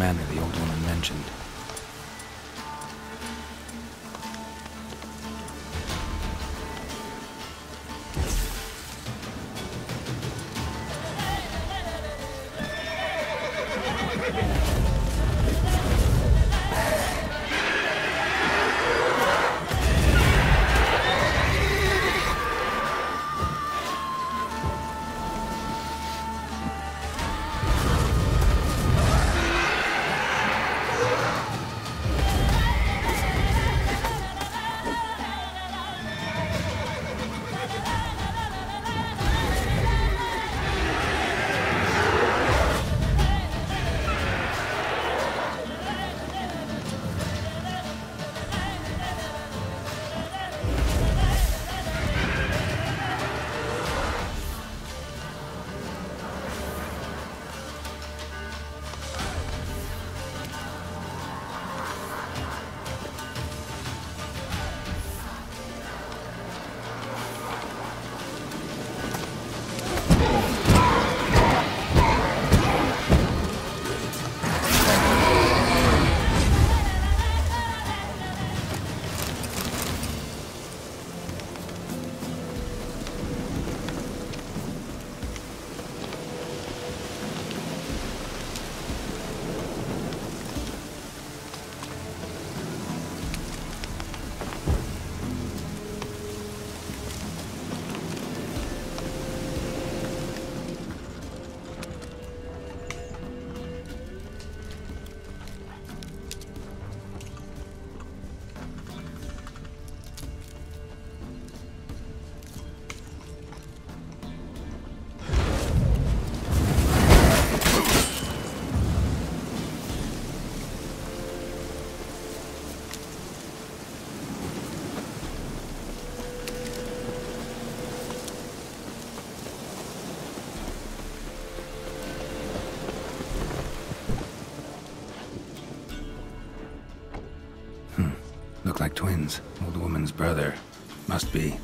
the old woman mentioned. Look like twins. Old woman's brother. Must be.